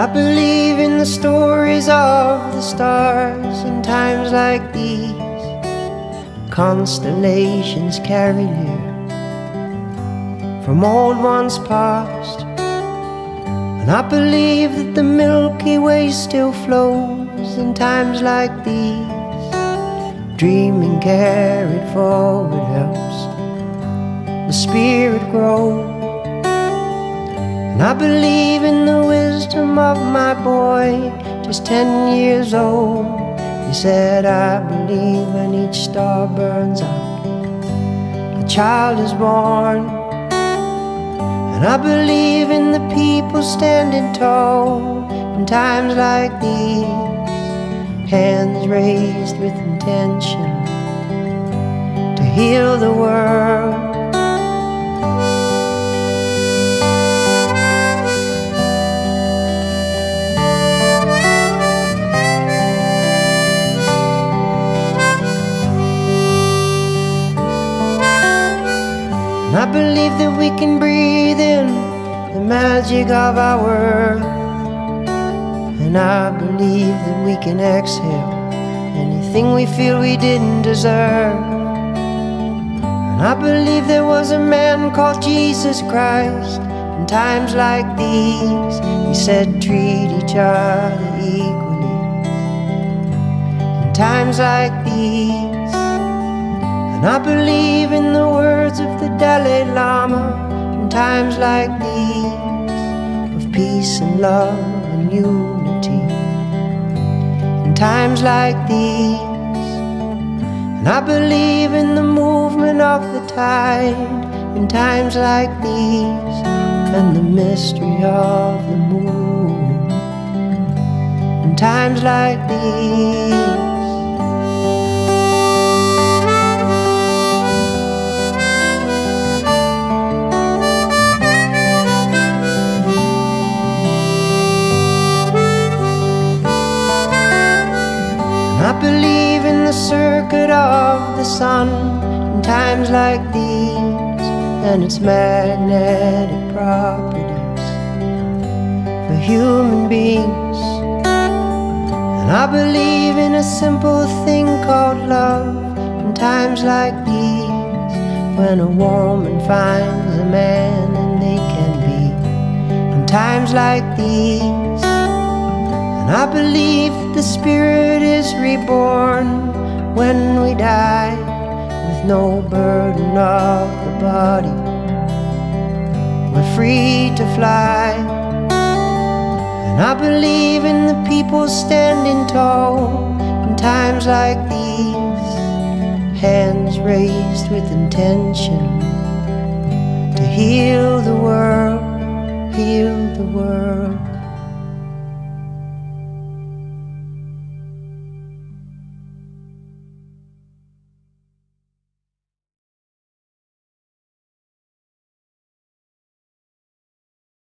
I believe in the stories of the stars in times like these. Constellations carry near from old ones past. And I believe that the Milky Way still flows in times like these. Dreaming carried forward helps the spirit grow. And I believe in the wisdom of my boy, just ten years old. He said, I believe when each star burns out, a child is born. And I believe in the people standing tall in times like these, hands raised with intention to heal the world. That we can breathe in the magic of our world. And I believe that we can exhale anything we feel we didn't deserve. And I believe there was a man called Jesus Christ. In times like these, he said, treat each other equally. In times like these, and I believe in the words of the Dalai Lama in times like these of peace and love and unity. In times like these, and I believe in the movement of the tide in times like these and the mystery of the moon. In times like these. Believe in the circuit of the sun in times like these and its magnetic properties for human beings. And I believe in a simple thing called love in times like these when a woman finds a man and they can be in times like these. I believe the spirit is reborn when we die with no burden of the body. We're free to fly. And I believe in the people standing tall in times like these, hands raised with intention to heal the world, heal the world.